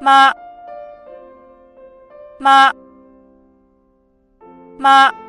妈。妈。妈。